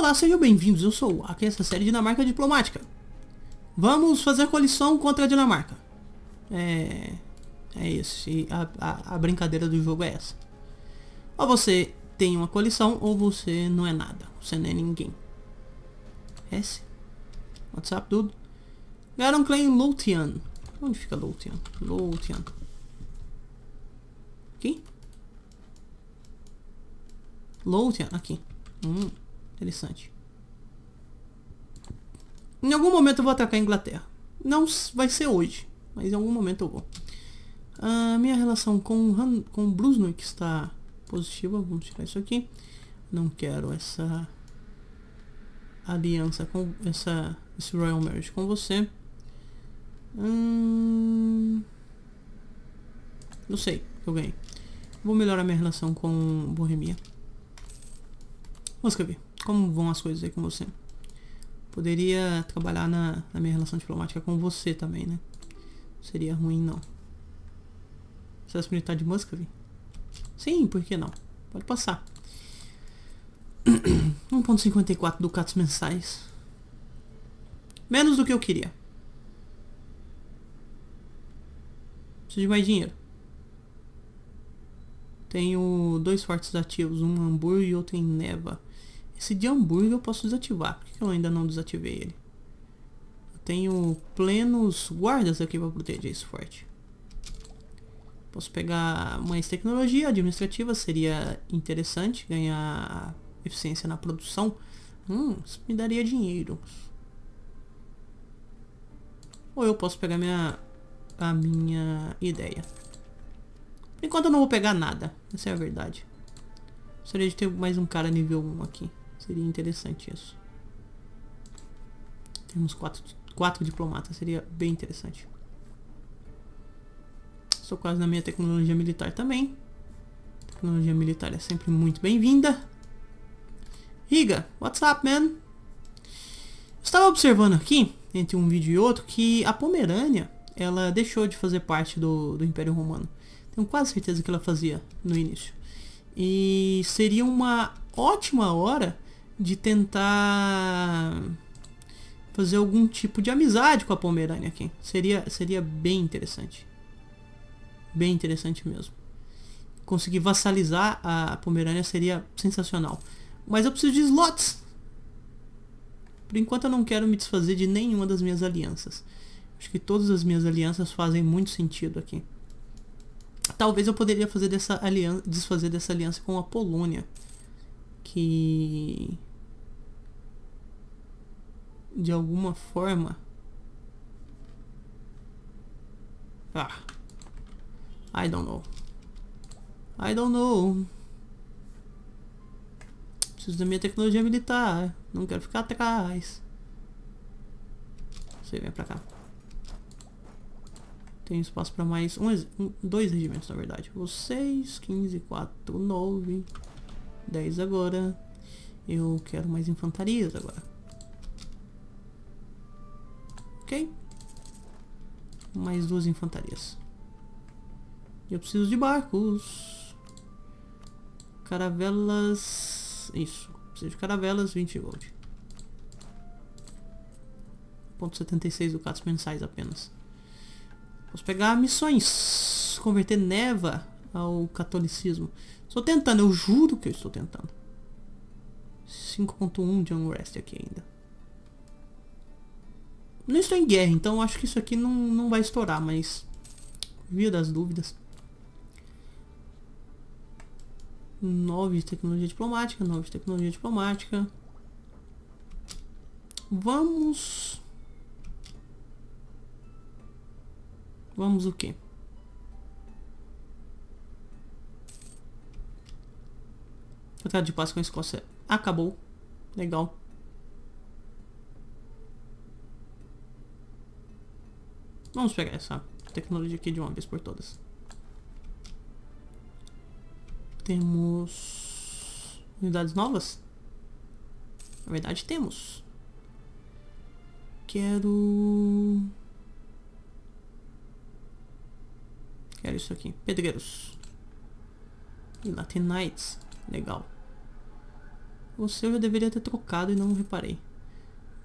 Olá, sejam bem-vindos, eu sou Aka essa série Dinamarca Diplomática. Vamos fazer coalição contra a Dinamarca. É... É esse, a, a, a brincadeira do jogo é essa. Ou você tem uma coalição, ou você não é nada. Você não é ninguém. S? WhatsApp, tudo. Garon Claim Lothian. Onde fica Lothian? Lothian. Aqui? Lothian, aqui. Hum, interessante. Em algum momento eu vou atacar a Inglaterra. Não vai ser hoje, mas em algum momento eu vou. A minha relação com, Han, com Brusnik está positiva. Vamos tirar isso aqui. Não quero essa aliança com essa esse Royal Marriage com você. Hum, não sei, eu ganhei. Vou melhorar minha relação com Bohemia. Vamos escrever. Como vão as coisas aí com você? Poderia trabalhar na, na minha relação diplomática com você também, né? Seria ruim, não. Exército Militar de Muscovy? Sim, por que não? Pode passar. 1.54 ducatos mensais. Menos do que eu queria. Preciso de mais dinheiro. Tenho dois fortes ativos, um Hamburgo e outro em Neva. Esse de Hamburgo eu posso desativar. Por que eu ainda não desativei ele? Eu tenho plenos guardas aqui para proteger esse forte. Posso pegar mais tecnologia administrativa, seria interessante ganhar eficiência na produção. Hum, isso me daria dinheiro. Ou eu posso pegar minha, a minha ideia. Por enquanto eu não vou pegar nada, essa é a verdade. Gostaria de ter mais um cara nível 1 aqui. Seria interessante isso. Temos quatro, quatro diplomatas, seria bem interessante. Sou quase na minha tecnologia militar também. Tecnologia militar é sempre muito bem-vinda. Riga, what's up, man? Estava observando aqui, entre um vídeo e outro, que a Pomerânia, ela deixou de fazer parte do, do Império Romano. Tenho quase certeza que ela fazia no início. E seria uma ótima hora de tentar fazer algum tipo de amizade com a Pomerânia aqui. Seria, seria bem interessante. Bem interessante mesmo. Conseguir vassalizar a Pomerânia seria sensacional. Mas eu preciso de slots. Por enquanto eu não quero me desfazer de nenhuma das minhas alianças. Acho que todas as minhas alianças fazem muito sentido aqui. Talvez eu poderia fazer dessa aliança, desfazer dessa aliança com a Polônia. Que... De alguma forma... Ah, I don't know. I don't know. Preciso da minha tecnologia militar. Não quero ficar atrás. Você vem pra cá. Tem espaço para mais um, um, dois regimentos, na verdade. Vocês, 15, 4, 9, 10 agora. Eu quero mais infantarias agora. Ok. Mais duas infantarias. Eu preciso de barcos. Caravelas... Isso. Preciso de caravelas 20 gold. Ponto 76 ducatos mensais apenas. Posso pegar missões. Converter Neva ao catolicismo. Estou tentando, eu juro que eu estou tentando. 5.1 de Unrest aqui ainda. Não estou em guerra, então acho que isso aqui não, não vai estourar, mas... Via das dúvidas. 9 de tecnologia diplomática, 9 de tecnologia diplomática. Vamos... Vamos o quê? Tratado de paz com a Escócia acabou. Legal. Vamos pegar essa tecnologia aqui de uma vez por todas. Temos unidades novas? Na verdade temos. Quero... Quero isso aqui. Pedreiros. E Latinites. Legal. Você eu já deveria ter trocado e não reparei.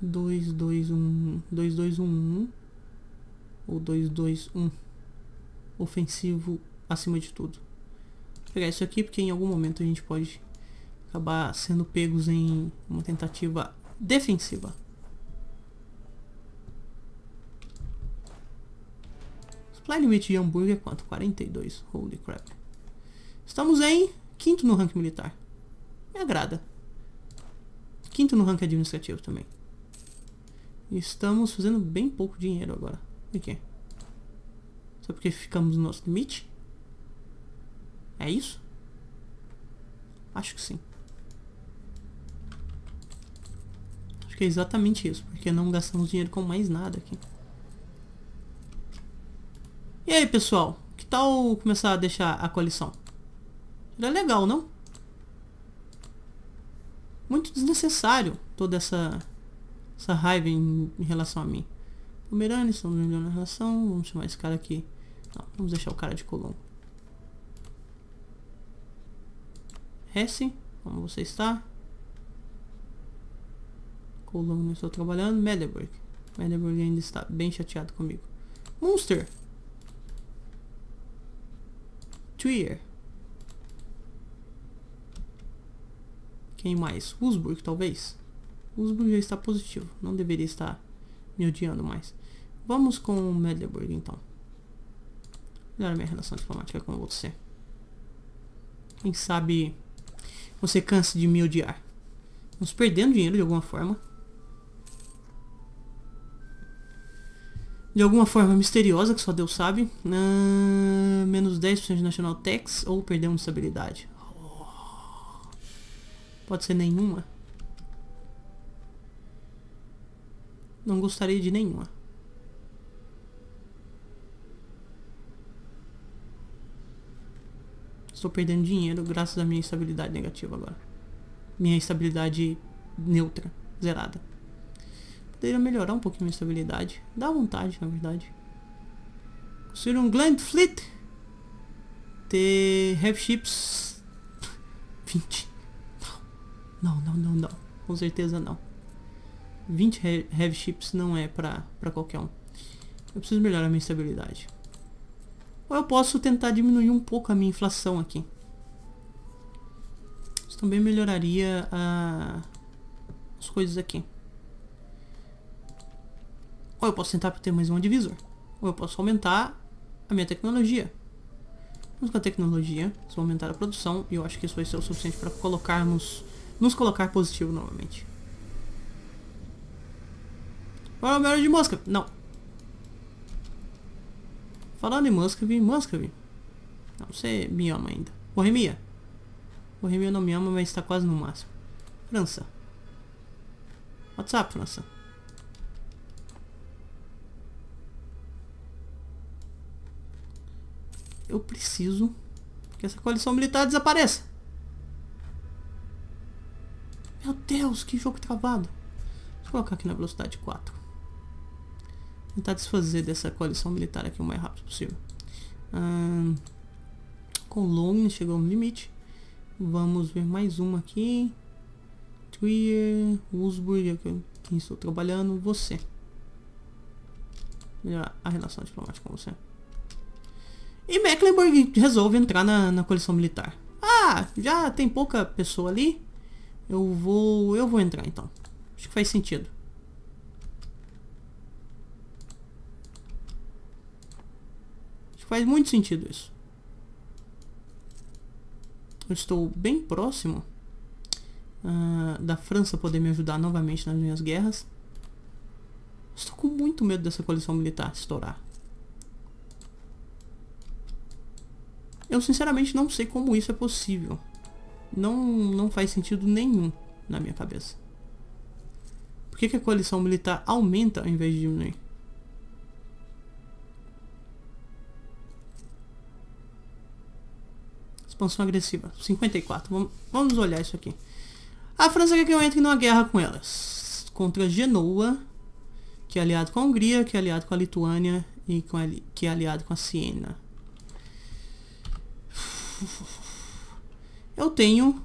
2, 2, 1, 2, 2, 1, 1. Ou 2, 2, 1. Ofensivo acima de tudo. Vou pegar isso aqui porque em algum momento a gente pode acabar sendo pegos em uma tentativa defensiva. Supply limit de hambúrguer é quanto? 42. Holy crap. Estamos em quinto no ranking militar. Me agrada. Quinto no ranking administrativo também. Estamos fazendo bem pouco dinheiro agora. Só porque ficamos no nosso limite? É isso? Acho que sim. Acho que é exatamente isso. Porque não gastamos dinheiro com mais nada aqui. E aí, pessoal? Que tal começar a deixar a coalição? Seria legal, não? Muito desnecessário toda essa, essa raiva em, em relação a mim. Pomerânia, estamos melhorando a relação. Vamos chamar esse cara aqui. Não, vamos deixar o cara de Colombo. Hesse, como você está? Colombo não estou trabalhando. Medeburg. Medeburg ainda está bem chateado comigo. Munster. Trier. Quem mais? Usburg, talvez. Usburg já está positivo. Não deveria estar me odiando mais. Vamos com Medeburg, então. Melhor minha relação diplomática com você. Quem sabe você canse de me odiar. Vamos perdendo dinheiro de alguma forma. de alguma forma misteriosa que só Deus sabe. Menos 10% de National Tax ou perdemos estabilidade. Oh. Pode ser nenhuma. Não gostaria de nenhuma. Estou perdendo dinheiro graças à minha estabilidade negativa agora. Minha estabilidade neutra, zerada. Poderia melhorar um pouquinho a estabilidade. Dá vontade, na verdade. Construir um Gland Fleet. Ter Heavy Ships. 20. Não, não, não, não. Com certeza não. 20 Heavy Ships não é pra, pra qualquer um. Eu preciso melhorar a minha estabilidade. Ou eu posso tentar diminuir um pouco a minha inflação aqui. Isso também melhoraria a... as coisas aqui. Ou eu posso tentar ter mais um divisor. Ou eu posso aumentar a minha tecnologia. Vamos com a tecnologia, vamos aumentar a produção e eu acho que isso vai ser o suficiente para colocarmos, nos colocar positivo novamente. É o de Muscovy? Não. Falando em Muscovy, Muscovy. Não, você me ama ainda. Bohemia. Bohemia não me ama, mas está quase no máximo. França. WhatsApp, França. eu preciso que essa coalição militar desapareça. Meu Deus, que jogo travado. Eu colocar aqui na velocidade 4. Tentar desfazer dessa coalição militar aqui o mais rápido possível. Hum, Cologne chegou no limite. Vamos ver mais uma aqui. Trier, Wolfsburg, é quem estou trabalhando. Você. Melhorar a relação diplomática com você. E Mecklenburg resolve entrar na, na coalição militar. Ah, já tem pouca pessoa ali. Eu vou. Eu vou entrar então. Acho que faz sentido. Acho que faz muito sentido isso. Eu estou bem próximo uh, da França poder me ajudar novamente nas minhas guerras. Estou com muito medo dessa coalição militar estourar. Eu sinceramente não sei como isso é possível. Não, não faz sentido nenhum na minha cabeça. Por que, que a coalição militar aumenta ao invés de diminuir? Expansão agressiva. 54. Vamos, vamos olhar isso aqui. A França quer que eu entre numa guerra com elas. Contra Genoa, que é aliado com a Hungria, que é aliado com a Lituânia e com a, que é aliado com a Siena. Eu tenho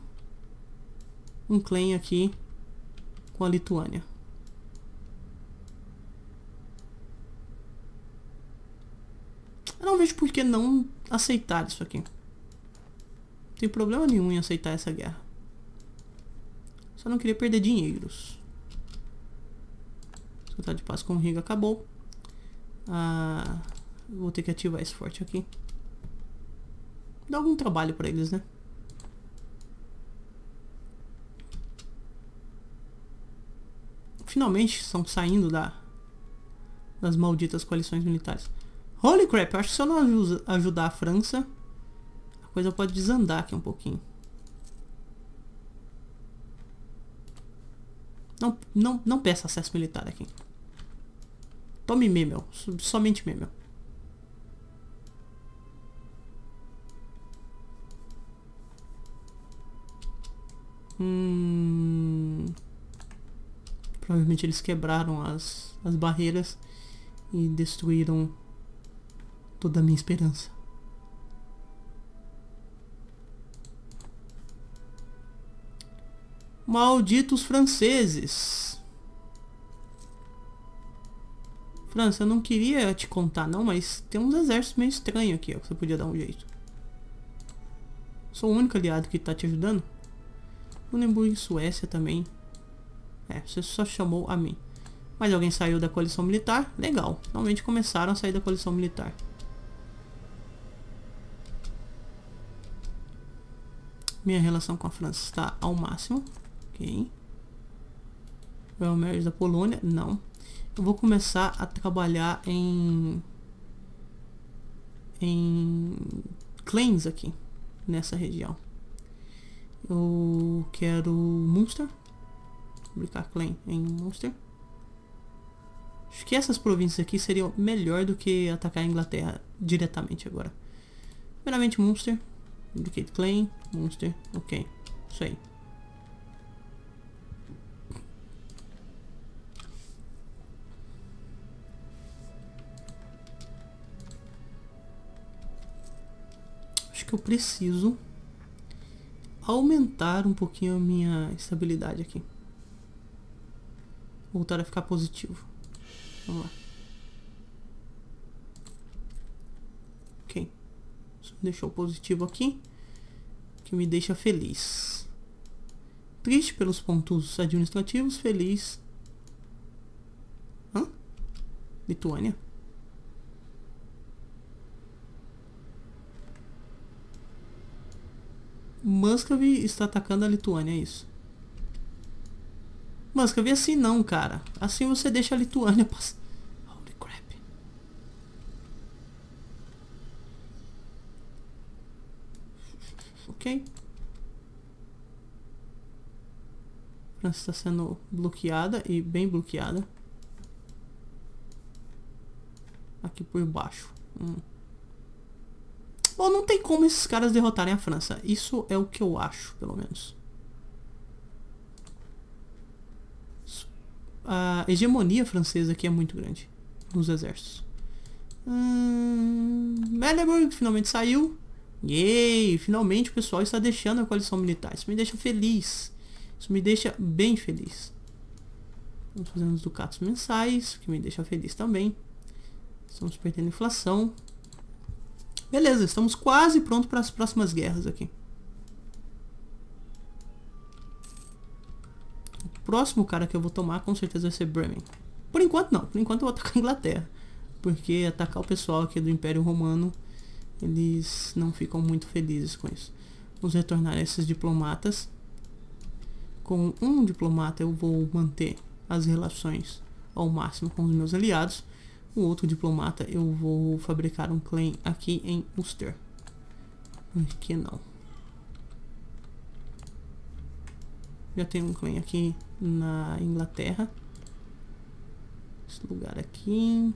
um claim aqui com a Lituânia. Eu não vejo por que não aceitar isso aqui. Tem problema nenhum em aceitar essa guerra. Só não queria perder dinheiros. O tratado de paz com o Riga acabou. Ah, vou ter que ativar esse forte aqui. Dá algum trabalho para eles, né? Finalmente estão saindo da, das malditas coalições militares. Holy crap, acho que se eu não ajudar a França, a coisa pode desandar aqui um pouquinho. Não, não, não peça acesso militar aqui. Tome Memel. Somente Memel. Hum... Provavelmente eles quebraram as, as barreiras e destruíram toda a minha esperança. Malditos franceses. França, eu não queria te contar não, mas tem uns exércitos meio estranhos aqui, ó, que você podia dar um jeito. Sou o único aliado que tá te ajudando. Lunemburgo e Suécia também. É, você só chamou a mim. Mas alguém saiu da coalição militar? Legal. Finalmente começaram a sair da coalição militar. Minha relação com a França está ao máximo. Ok. Da Polônia? Não. Eu vou começar a trabalhar em... Em... Claims aqui. Nessa região. Eu quero Munster. Publicar claim em Munster. Acho que essas províncias aqui seriam melhor do que atacar a Inglaterra diretamente agora. Primeiramente Munster. Duplicate claim. Munster. Ok. Isso aí. Que eu preciso aumentar um pouquinho a minha estabilidade aqui. Voltar a ficar positivo. Vamos lá. Ok. Isso me deixou positivo aqui. Que me deixa feliz. Triste pelos pontos administrativos, feliz. Hã? Lituânia? Muscovy está atacando a Lituânia, é isso. Muscovy assim não, cara. Assim você deixa a Lituânia passar. Holy crap. Ok. A França está sendo bloqueada e bem bloqueada. Aqui por baixo. Hum. Bom, não tem como esses caras derrotarem a França. Isso é o que eu acho, pelo menos. A hegemonia francesa aqui é muito grande nos exércitos. Hum, finalmente saiu. Yay! Finalmente o pessoal está deixando a coalição militar. Isso me deixa feliz. Isso me deixa bem feliz. Estamos fazendo os ducatos mensais, que me deixa feliz também. Estamos perdendo inflação. Beleza, estamos quase prontos para as próximas guerras aqui. O próximo cara que eu vou tomar com certeza vai ser Bremen. Por enquanto não, por enquanto eu vou atacar a Inglaterra. Porque atacar o pessoal aqui do Império Romano, eles não ficam muito felizes com isso. Vamos retornar esses diplomatas. Com um diplomata eu vou manter as relações ao máximo com os meus aliados o outro diplomata eu vou fabricar um claim aqui em Ulster. Por que não? Já tem um claim aqui na Inglaterra. Esse lugar aqui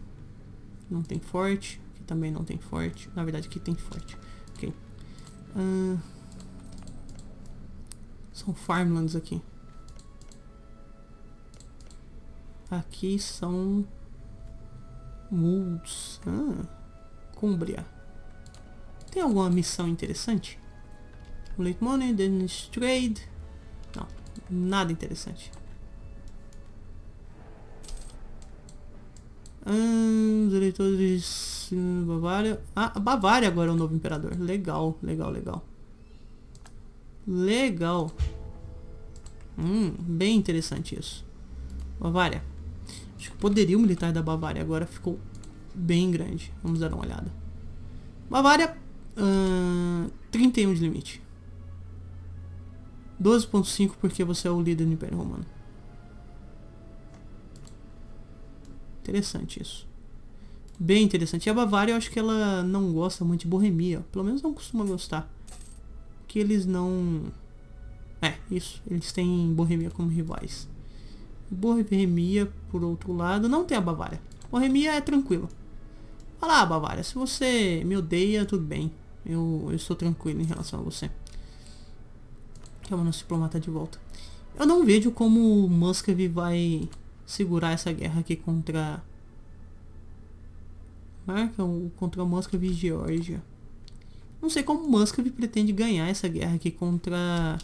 não tem forte. Aqui também não tem forte. Na verdade aqui tem forte. Ok. Uh, são farmlands aqui. Aqui são Woods. Ah, Cumbria. Tem alguma missão interessante? Late Money, Danish Trade. Não, Nada interessante. Hum, de Bavária. Ah, Bavária agora é o novo imperador. Legal, legal, legal. Legal. Hum, bem interessante isso. Bavária. Acho que o poderio militar da Bavária agora ficou bem grande. Vamos dar uma olhada. Bavária, uh, 31 de limite. 12.5 porque você é o líder do Império Romano. Interessante isso. Bem interessante. E a Bavária eu acho que ela não gosta muito de Bohemia. Pelo menos não costuma gostar. Que eles não... É, isso. Eles têm Bohemia como rivais. Bohemia, por outro lado, não tem a Bavária. Bohemia é tranquilo. Olha lá, Bavária. Se você me odeia, tudo bem. Eu, eu estou tranquilo em relação a você. Chama nosso diplomata de volta. Eu não vejo como Muscovy vai segurar essa guerra aqui contra... Marca o contra Muscovy e Geórgia. Não sei como Muscovy pretende ganhar essa guerra aqui contra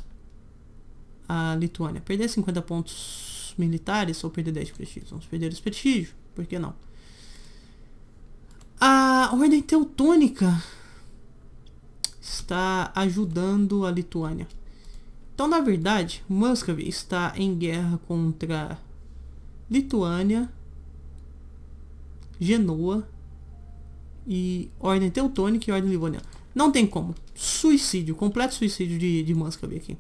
a Lituânia. Perder 50 pontos militares ou perder 10 de prestígio? Vamos perder esse prestígio. Por que não? A Ordem Teutônica está ajudando a Lituânia. Então, na verdade, Muscovy está em guerra contra Lituânia, Genoa e Ordem Teutônica e Ordem Livoniana. Não tem como. Suicídio, completo suicídio de, de Muscovy aqui.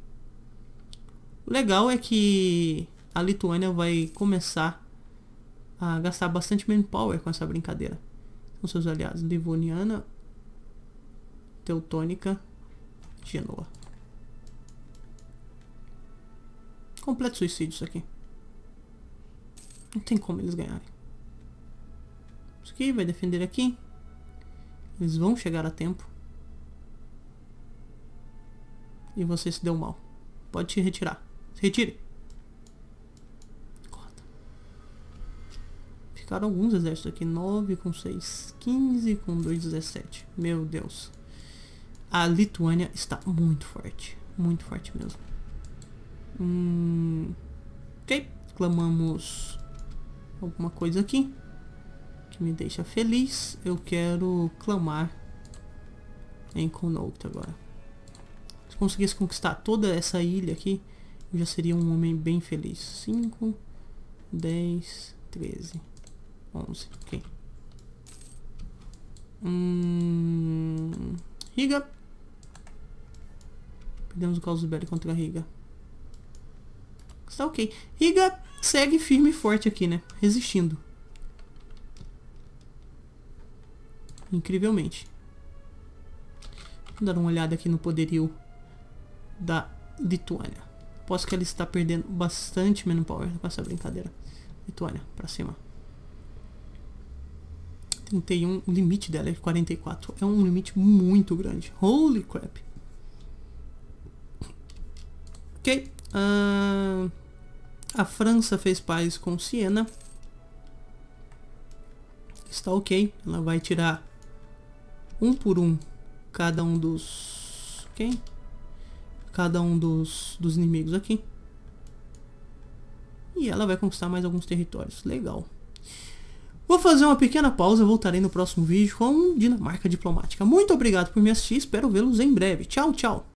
O legal é que a Lituânia vai começar a gastar bastante manpower com essa brincadeira. Com seus aliados, Livoniana, Teutônica, Genoa. Completo suicídio isso aqui. Não tem como eles ganharem. Isso aqui vai defender aqui. Eles vão chegar a tempo. E você se deu mal. Pode te retirar. Se retire. Ficaram alguns exércitos aqui. 9 com 6. 15 com 2, 17. Meu Deus. A Lituânia está muito forte. Muito forte mesmo. Hum, ok, clamamos alguma coisa aqui que me deixa feliz. Eu quero clamar em Connaught agora. Se conseguisse conquistar toda essa ilha aqui, eu já seria um homem bem feliz. 5, 10, 13, 11, ok. Hum, Riga. Perdemos o caos bélico contra a Riga. Está ok. Riga segue firme e forte aqui, né? Resistindo. Incrivelmente. Vou dar uma olhada aqui no poderio da Lituânia. Posso que ela está perdendo bastante manpower com essa brincadeira. Lituânia, pra cima. 31, o limite dela é 44. É um limite muito grande. Holy crap. Ok. Uh, a França fez paz com Siena. Está ok. Ela vai tirar um por um cada um dos... Ok? Cada um dos, dos inimigos aqui. E ela vai conquistar mais alguns territórios. Legal. Vou fazer uma pequena pausa, voltarei no próximo vídeo com Dinamarca Diplomática. Muito obrigado por me assistir, espero vê-los em breve. Tchau, tchau.